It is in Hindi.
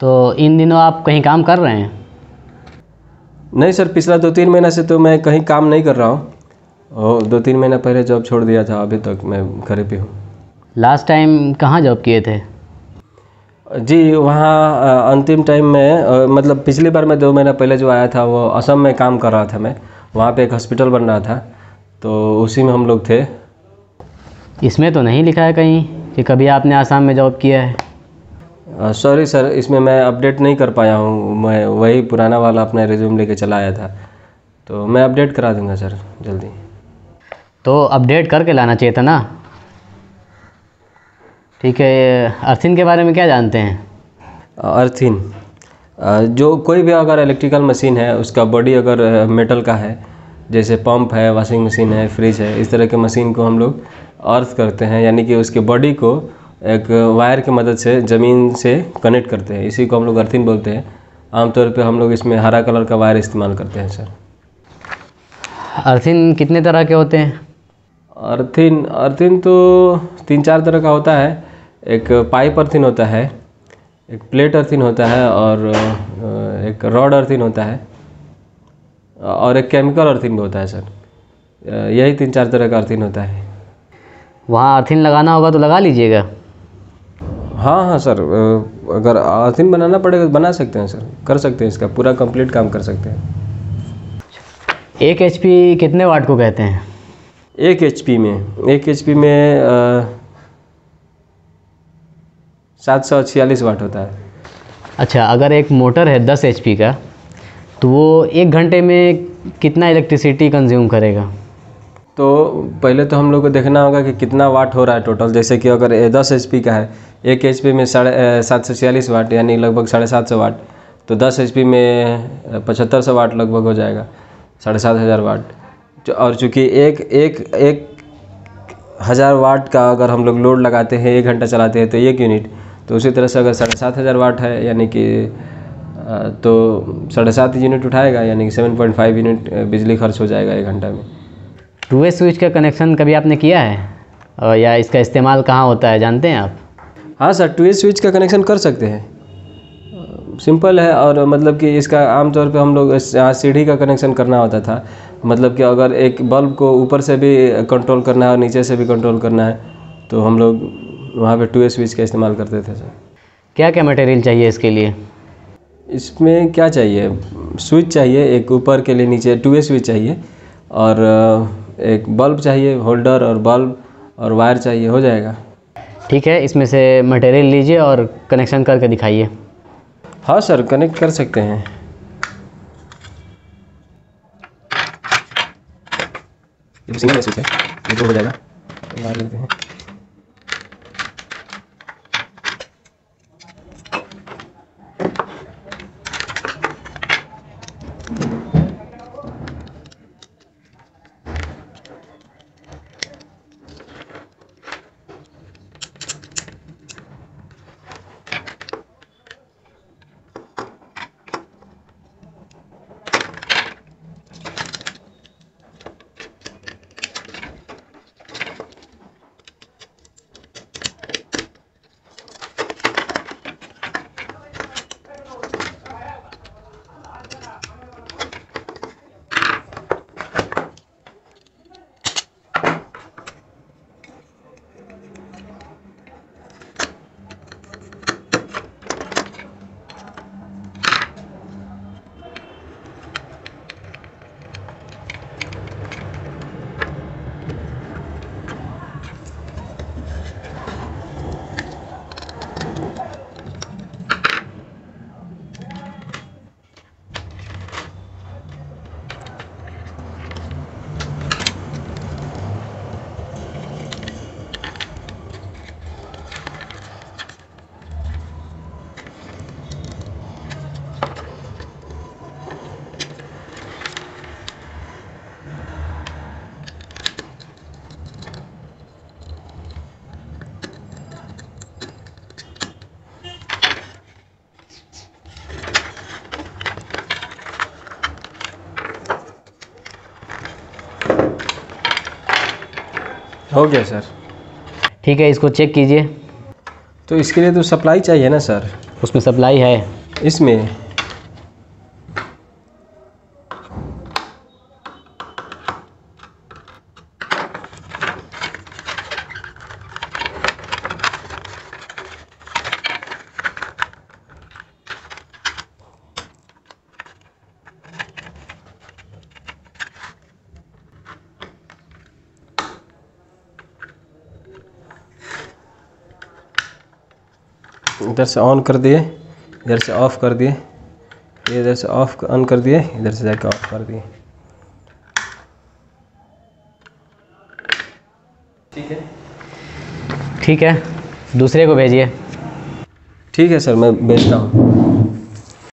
तो इन दिनों आप कहीं काम कर रहे हैं? नहीं सर पिछला दो तीन महीना से तो मैं कहीं काम नहीं कर रहा हूँ। और दो तीन महीना पहले जॉब छोड़ दिया था अभी तक मैं घर पे हूँ। लास्ट टाइम कहाँ जॉब किए थे? जी वहाँ अंतिम टाइम में मतलब पिछली बार मैं दो महीना पहले जो आया था वो असम में काम कर रहा था मैं। वहाँ पे एक हॉस्पिटल बन रहा था तो उसी में हम लोग थे। इसमें तो नहीं लिखा है कहीं कि कभी आपने आसाम में जॉब किया है। सॉरी सर इसमें मैं अपडेट नहीं कर पाया हूँ। मैं वही पुराना वाला अपना रिज्यूम लेके चला आया था। तो मैं अपडेट करा दूँगा सर जल्दी। तो अपडेट करके लाना चाहिए था ना? ठीक है अर्थिन के बारे में क्या जानते हैं? अर्थिन जो कोई भी अगर इलेक्ट्रिकल मशीन है उसका बॉडी अगर मेटल का है जैसे पंप है वॉशिंग मशीन है फ्रिज है इस तरह के मशीन को हम लोग अर्थ करते हैं यानी कि उसके बॉडी को एक वायर की मदद से ज़मीन से कनेक्ट करते हैं। इसी को हम लोग अर्थिन बोलते हैं। आमतौर पे हम लोग इसमें हरा कलर का वायर इस्तेमाल करते हैं सर अर्थिन कितने तरह के होते हैं? अर्थिन अर्थिन तो तीन चार तरह का होता है। एक पाइप अर्थिन होता है एक प्लेट अर्थिन होता है और एक रॉड अर्थिन होता है। और एक केमिकल अर्थिन भी होता है सर यही तीन चार तरह का अर्थिन होता है। वहाँ अर्थिन लगाना होगा तो लगा लीजिएगा। हाँ हाँ सर अगर अर्थिन बनाना पड़ेगा तो बना सकते हैं सर। कर सकते हैं इसका पूरा कंप्लीट काम कर सकते हैं। एक एच कितने वाट को कहते हैं? एक एच में एक एच में सात सौ छियालीस वाट होता है। अच्छा अगर एक मोटर है दस एच का तो वो एक घंटे में कितना इलेक्ट्रिसिटी कंज्यूम करेगा? तो पहले तो हम लोग को देखना होगा कि कितना वाट हो रहा है टोटल जैसे कि अगर दस एच का है, एक एच में साढ़े सात सौ छियालीस वाट, यानी लगभग साढ़े सात सौ वाट तो दस एच में पचहत्तर सौ वाट लगभग हो जाएगा, साढ़े सात हज़ार वाट। और चूँकि एक एक एक हज़ार वाट का अगर हम लोग लोड लगाते हैं, एक घंटा चलाते हैं तो एक यूनिट तो उसी तरह से अगर साढ़े सात हज़ार वाट है, यानी कि तो साढ़े सात यूनिट उठाएगा, यानी कि सेवन पॉइंट फाइव यूनिट बिजली खर्च हो जाएगा एक घंटा में। टू वे स्विच का कनेक्शन कभी आपने किया है? और या इसका इस्तेमाल कहाँ होता है जानते हैं आप? हाँ सर टू वे स्विच का कनेक्शन कर सकते हैं। सिंपल है और मतलब कि इसका आमतौर पे हम लोग यहाँ सीढ़ी का कनेक्शन करना होता था। मतलब कि अगर एक बल्ब को ऊपर से भी कंट्रोल करना है और नीचे से भी कंट्रोल करना है तो हम लोग वहाँ पे टू स्विच का इस्तेमाल करते थे सर। क्या क्या मटेरियल चाहिए इसके लिए? इसमें क्या चाहिए? स्विच चाहिए एक ऊपर के लिए नीचे टू स्विच चाहिए। और एक बल्ब चाहिए होल्डर और बल्ब और वायर चाहिए हो जाएगा। ठीक है इसमें से मटेरियल लीजिए और कनेक्शन करके दिखाइए। हाँ सर कनेक्ट कर सकते हैं। ये हो जाएगा। हैं गया सर। ठीक है इसको चेक कीजिए। तो इसके लिए तो सप्लाई चाहिए ना सर? उसमें सप्लाई है। इसमें? इधर से ऑन कर दिए इधर से ऑफ़ कर दिए ये इधर से ऑफ़ ऑन कर दिए इधर से जाके ऑफ़ कर दिए। ठीक है? ठीक है दूसरे को भेजिए। ठीक है सर मैं भेजता हूँ।